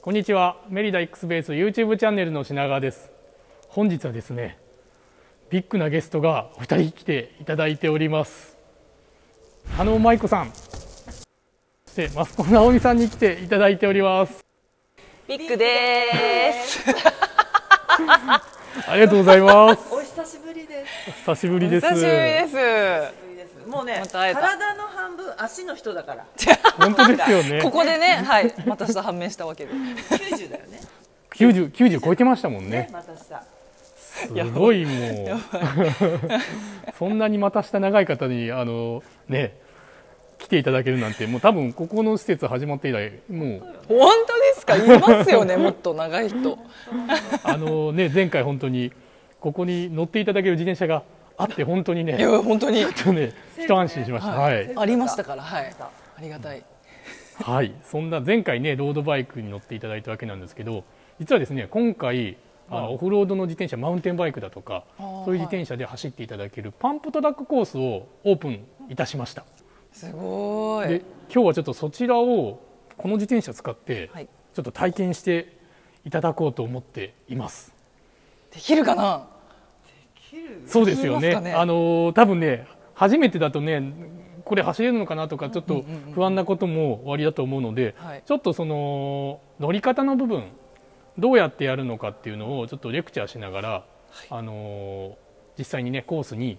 こんにちは。メリダ X ベース YouTube チャンネルの品川です。本日はですねビッグなゲストがお二人来ていただいております。あの舞子さん。そしてマスコ直美さんに来ていただいております。ビッグです。ありがとうございます。お久しぶりです。久しぶりですもうね、体の半分足の人だから。本当ですよね ここでね、はい、また下判明したわけで。90だよね。90 90超えてましたもんねね、またした。すごいもう そんなにまたした長い方にあのね来ていただけるなんてもう多分ここの施設始まって以来もう本当ですか、いますよね、もっと長い人。あのね前回本当にここに乗っていただける自転車があって本当にねいや、本当に。ちょっとね一安心しましたはい、ありましたから、はい。ありがたい。はい、そんな前回ねロードバイクに乗っていただいたわけなんですけど実はですね今回あのオフロードの自転車マウンテンバイクだとかそういう自転車で走っていただけるパンプトラックコースをオープンいたしましたすごい。で今日はちょっとそちらをこの自転車使ってはい。ちょっと体験していただこうと思っていますできるかな？そうですよねね？あの多分ね初めてだとねこれ走れるのかなとかちょっと不安なこともおありだと思うので、はいちょっとその乗り方の部分どうやってやるのかっていうのをちょっとレクチャーしながら、あの実際にねコースに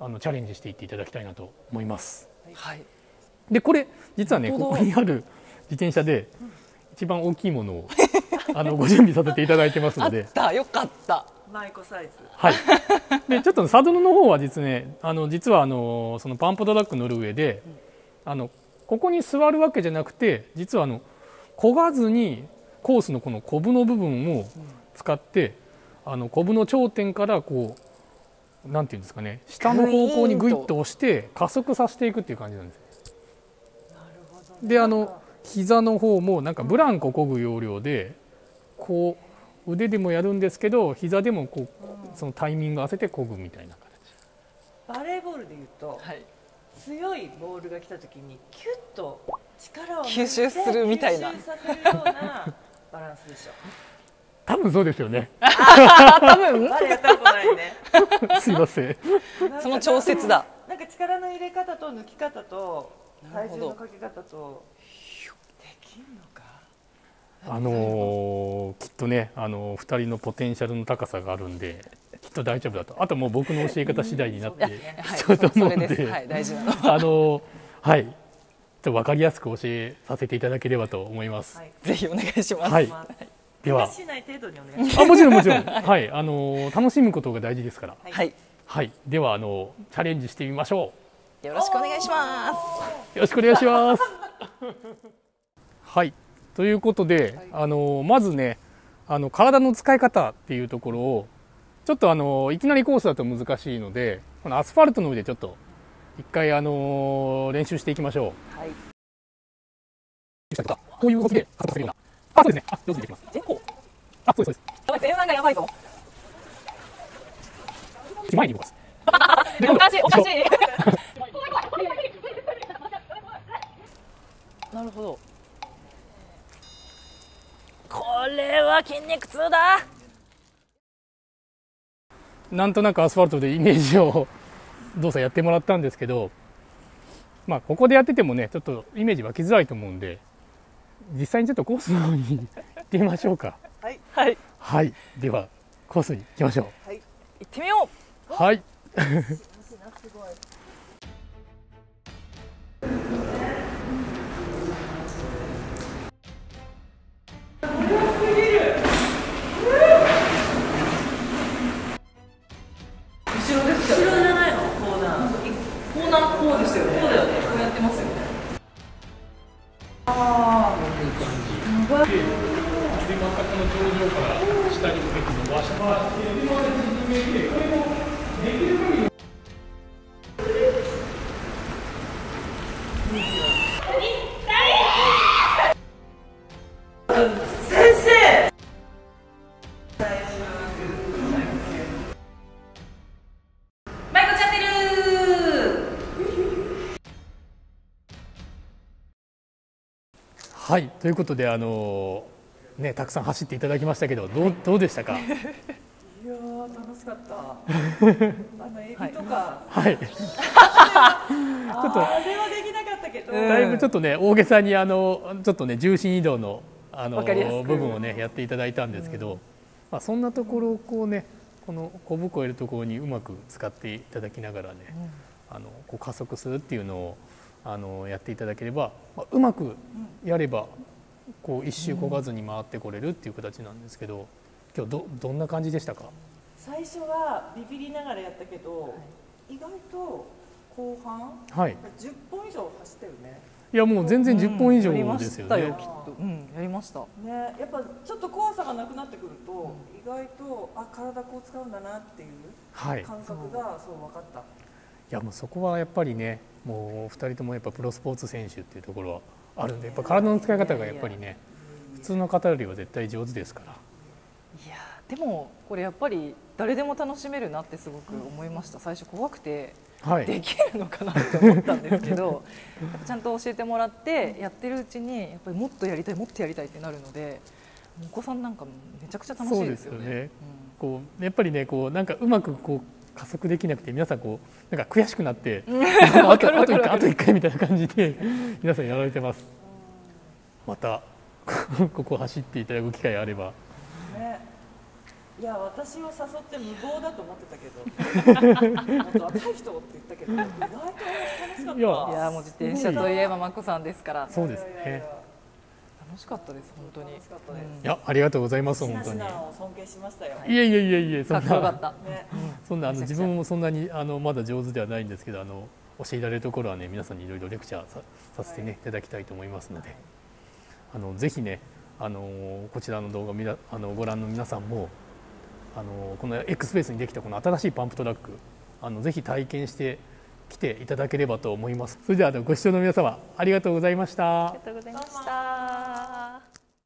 あのチャレンジしていっていただきたいなと思います。はい。でこれ実はねここにある 自転車で一番大きいものをあのご準備させていただいてますので。あった、よかった。マイコサイズ。はい。でちょっとサドルの方はですね、あの実はあのそのパンプトラック乗る上で、あのここに座るわけじゃなくて、実はあの漕がずにコースのこのコブの部分を使って、あのコブの頂点からこうなんていうんですかね、下の方向にグイッと押して加速させていくっていう感じなんです。であの膝の方もなんかブランコ漕ぐ要領でこう腕でもやるんですけど膝でもこうそのタイミング合わせて漕ぐみたいな形バレーボールで言うと、はい。強いボールが来た時にキュッと力を吸収するみたいな吸収させるようなバランスでしょ。多分そうですよねあ、多分。バレーやったことないね。すいませんその調節だ。なんか力の入れ方と抜き方と体重のかけ方とできんの？か。あのーきっとね、あのー、2人のポテンシャルの高さがあるんできっと大丈夫だと。あともう僕の教え方次第になって はい。そうとそ思うんで。あのーはい。ちょっと分かりやすく教えさせていただければと思います、はい。ぜひお願いします。はい。まあでは。怪我しない。程度にお願いします。あもちろんもちろん。はい。あのー楽しむことが大事ですから。はい。はい。ではあのーチャレンジしてみましょう。よろしくお願いします。よろしくお願いします。はい、ということで、あのまずね、あの体の使い方っていうところをちょっとあのいきなりコースだと難しいので、このアスファルトの上でちょっと一回あの練習していきましょう。はい。こういう動きで。あ、そうですね。あ、上手にできます。あ、そうですそうで前半がやばいぞ。す。前に動かす。おかしい、おかしい。なるほど。これは筋肉痛だ。なんとなくアスファルトでイメージを動作やってもらったんですけど、まあここでやっててもねちょっとイメージ湧きづらいと思うんで実際にちょっとコースの方に行ってみましょうかはい。はい。はいではコースに行きましょはい。行ってみようはい後ろ上から下に向けて伸ばして。はいということであのねたくさん走っていただきましたけどどうどうでしたか？いやー楽しかった。あのエビとか、はい。あれはできなかったけど、うん。だいぶちょっとね大げさにあのちょっとね重心移動のあの部分をねやっていただいたんですけど、まあ、そんなところをこうねこの小ぶこえるところにうまく使っていただきながらね、あのこう加速するっていうのをあのやっていただければ、まあ、うまくやればこう一周こがずに回ってこれるっていう形なんですけど今日どどんな感じでしたか？最初はビビりながらやったけど、意外と後半はい。10本以上走ったよね。いやもう全然10本以上やりまですよね。したよきっ。と。うんやりました。ねやっぱちょっと怖さがなくなってくると、意外とあ体こう使うんだなっていうはい。感覚がそう分かった、いやもうそこはやっぱりねもうお二人ともやっぱプロスポーツ選手っていうところはあるんでやっぱ体の使い方がやっぱりね普通の方よりは絶対上手ですから。いやーでもこれやっぱり誰でも楽しめるなってすごく思いました。最初怖くてはい。できるのかなって思ったんですけど やっぱちゃんと教えてもらってやってるうちにやっぱりもっとやりたいもっとやりたいってなるのでお子さんなんかもめちゃくちゃ楽しいですよね。そうですよね。こうやっぱりねこうなんかうまくこう加速できなくて皆さんこうなんか悔しくなって あとあと一回あと一回みたいな感じで 皆さんやられてます。また ここ走っていただく機会あれば。ね。いや私を誘って無謀だと思ってたけど。若い人って言ったけど意外と楽しかった。いやもう自転車といえばマコさんですから。そうですね。いやいやいや楽しかったです本当に。楽しかったです。いやありがとうございます本当に。尊敬しましたよ、いえいえいえいえそかっんなこよかった。ね そんなあの自分もそんなにあのまだ上手ではないんですけどあの教えられるところはね皆さんにいろいろレクチャーささせてね、い、ただきたいと思いますのであのぜひねあのこちらの動画をみなあのご覧の皆さんもあのこの X スペースにできたこの新しいパンプトラックあのぜひ体験してきていただければと思います。それではご視聴の皆様ありがとうございました。ありがとうございました。